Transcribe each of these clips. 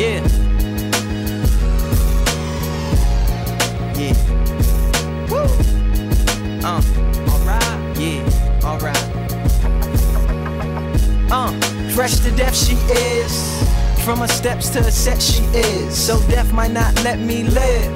Yeah. Yeah. Woo. Uh. Alright. Yeah. Alright. Uh. Fresh to death she is. From her steps to her set she is. So death might not let me live.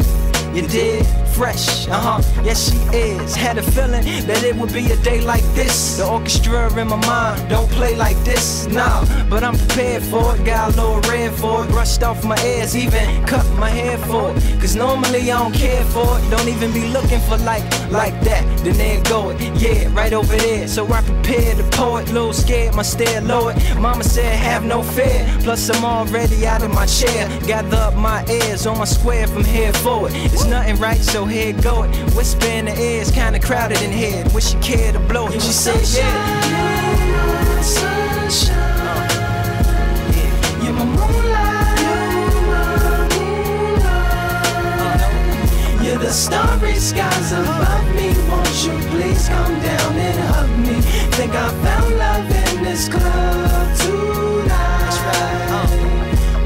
You did? Fresh, uh huh, yes she is. Had a feeling that it would be a day like this. The orchestra in my mind don't play like this, nah. But I'm prepared for it, got a little red for it. Brushed off my ears, even cut my hair for it. Cause normally I don't care for it. Don't even be looking for like, like that. Then there go it, yeah, right over there. So I prepared the poet, little scared, my stare lowered. Mama said, have no fear. Plus I'm already out of my chair. Gather up my ears on my square from here forward. It's nothing right, so here go it. Whisper in the ears, kinda crowded in here. Wish you cared to blow it. She said, yeah. You're my uh, moonlight, You're uh, the starry skies above me. Won't you please come down and hug me? Think I found love in this club tonight. Uh.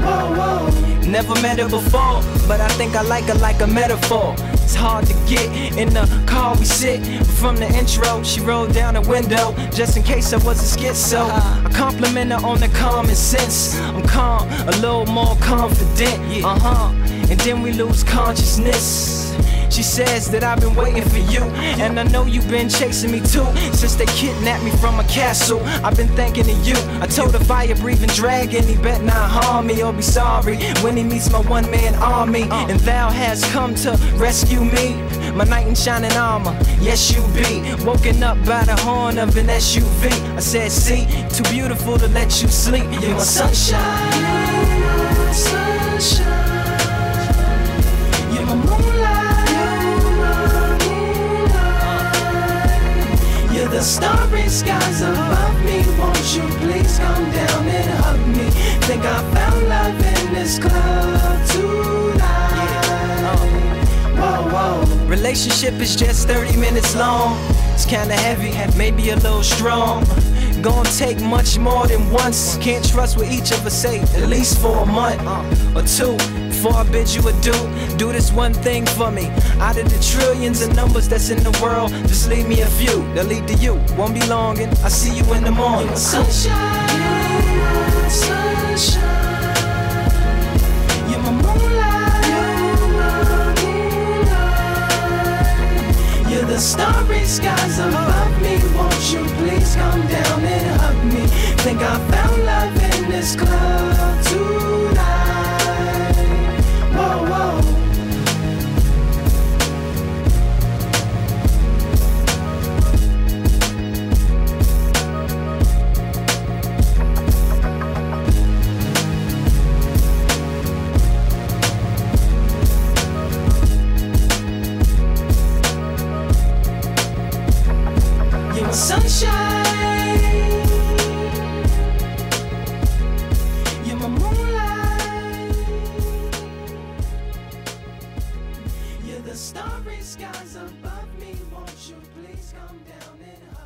Whoa, whoa. Never met her before, but I think I like her like a metaphor. It's hard to get in the car we sit. From the intro, she rolled down the window just in case I was a schizo. I compliment her on the common sense. I'm calm, a little more confident. Uh huh. And then we lose consciousness. She says that I've been waiting for you, and I know you've been chasing me too. Since they kidnapped me from a castle, I've been thinking of you. I told a fire breathing dragon, he bet not harm me or be sorry when he meets my one man army. And thou has come to rescue me, my knight in shining armor. Yes, you be woken up by the horn of an SUV. I said, See, too beautiful to let you sleep. You're my sunshine. sunshine. Starry skies above me. Won't you please come down and hug me? Think I found love in this club tonight. Whoa, whoa. Relationship is just 30 minutes long. It's kinda heavy, maybe a little strong. Gonna take much more than once. Can't trust what each of us say, at least for a month uh, or two. Before I bid you adieu, do this one thing for me. Out of the trillions of numbers that's in the world, just leave me a few. They'll lead to you. Won't be long, and I'll see you in the morning. Sunshine, sunshine. Think I found love in this club tonight. Whoa, whoa. You're my sunshine. Starry skies above me. Won't you please come down and hug